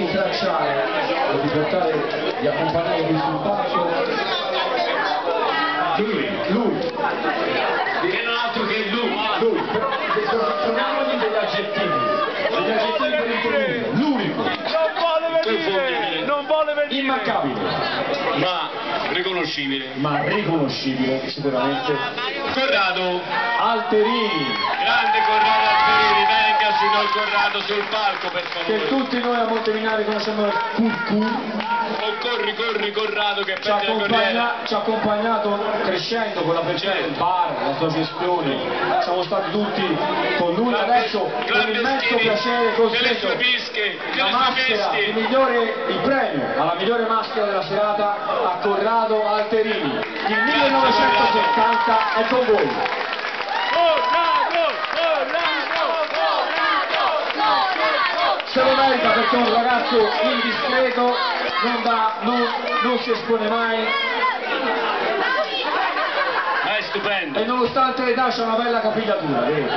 rintracciare e di portare, di accompagnare qui sul palco. Lui, lui, Che non altro che lui. lui, però posizionamogli degli aggettivi, degli aggettivi per introdurre, l'unico, Non vuole venire! Non vuole venire! immancabile, Ma riconoscibile. ma riconoscibile sicuramente, Corrado, Alterini, grande Corrado Signor Corrado sul palco per che favore. tutti noi a Monteminari conosciamo il Oh, corri, corri Corrado che ci la accompagna- ci ha accompagnato crescendo con la persona del bar, la sua gestione, siamo stati tutti con lui, adesso con immenso piacere delle sue consegno bische, la sue maschera, il, migliore, il premio alla migliore maschera della serata a Corrado Alterini, il 1970 è con voi. Corrado! Corrado! Se lo merita perché è un ragazzo indiscreto, non, dà- non- non si espone mai Ma è stupendo. e nonostante l'età c'ha una bella capigliatura, vedi?